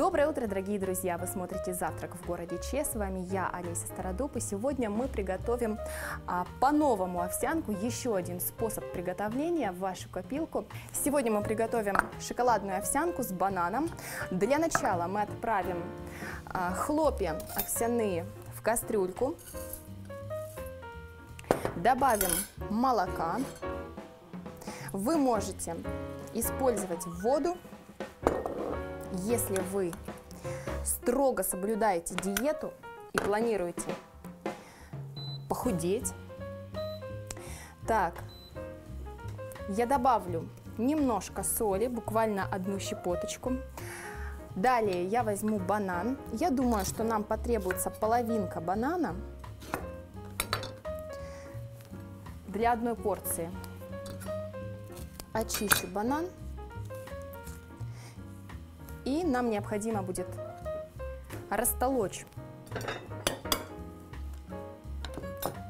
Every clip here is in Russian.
Доброе утро, дорогие друзья! Вы смотрите «Завтрак в городе Че». С вами я, Олеся Стародуб. И сегодня мы приготовим а, по-новому овсянку. Еще один способ приготовления в вашу копилку. Сегодня мы приготовим шоколадную овсянку с бананом. Для начала мы отправим а, хлопья овсяные в кастрюльку. Добавим молока. Вы можете использовать воду если вы строго соблюдаете диету и планируете похудеть, так, я добавлю немножко соли, буквально одну щепоточку. Далее я возьму банан. Я думаю, что нам потребуется половинка банана для одной порции. Очищу банан. И нам необходимо будет растолочь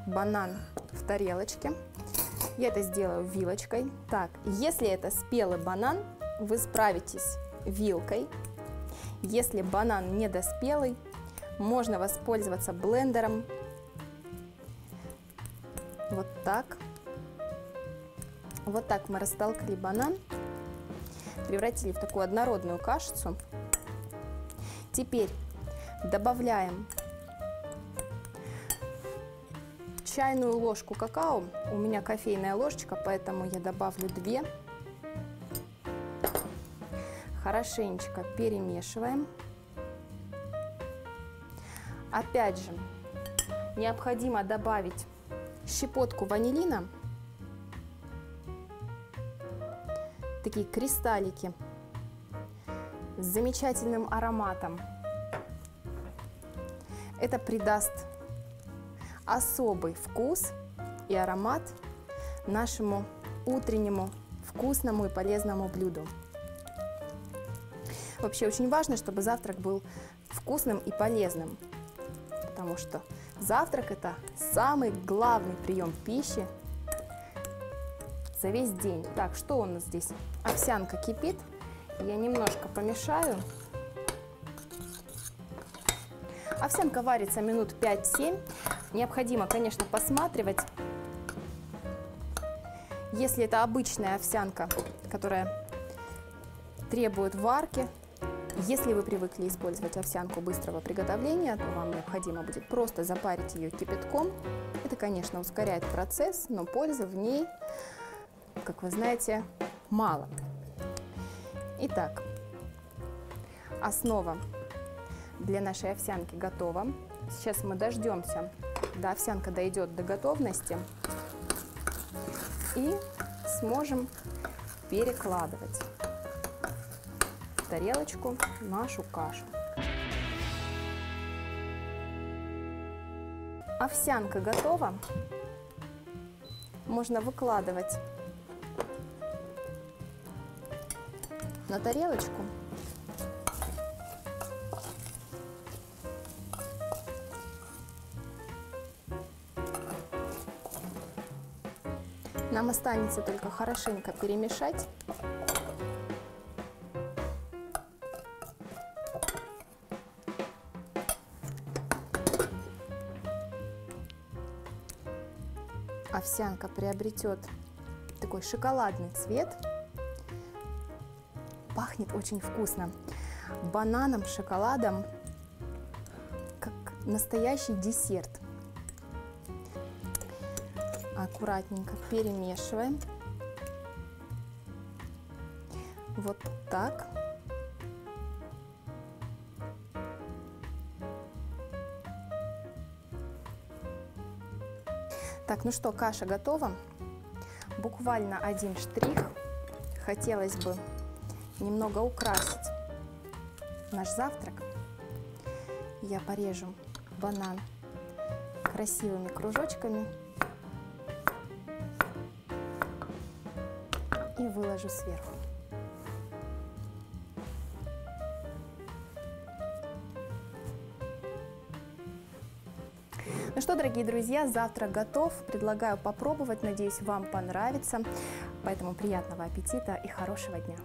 банан в тарелочке. Я это сделаю вилочкой. Так, если это спелый банан, вы справитесь вилкой. Если банан недоспелый, можно воспользоваться блендером. Вот так. Вот так мы растолкли банан превратили в такую однородную кашицу. Теперь добавляем чайную ложку какао. У меня кофейная ложечка, поэтому я добавлю две. Хорошенечко перемешиваем. Опять же, необходимо добавить щепотку ванилина такие кристаллики с замечательным ароматом. Это придаст особый вкус и аромат нашему утреннему вкусному и полезному блюду. Вообще очень важно, чтобы завтрак был вкусным и полезным, потому что завтрак это самый главный прием пищи за весь день. Так, что у нас здесь? Овсянка кипит. Я немножко помешаю. Овсянка варится минут 5-7. Необходимо, конечно, посматривать. Если это обычная овсянка, которая требует варки, если вы привыкли использовать овсянку быстрого приготовления, то вам необходимо будет просто запарить ее кипятком. Это, конечно, ускоряет процесс, но пользы в ней как вы знаете, мало. Итак, основа для нашей овсянки готова. Сейчас мы дождемся, до овсянка дойдет до готовности и сможем перекладывать в тарелочку нашу кашу. Овсянка готова. Можно выкладывать на тарелочку. Нам останется только хорошенько перемешать. Овсянка приобретет такой шоколадный цвет пахнет очень вкусно. Бананом, шоколадом, как настоящий десерт. Аккуратненько перемешиваем. Вот так. Так, ну что, каша готова. Буквально один штрих. Хотелось бы немного украсить наш завтрак, я порежу банан красивыми кружочками и выложу сверху. Ну что, дорогие друзья, завтрак готов. Предлагаю попробовать. Надеюсь, вам понравится. Поэтому приятного аппетита и хорошего дня.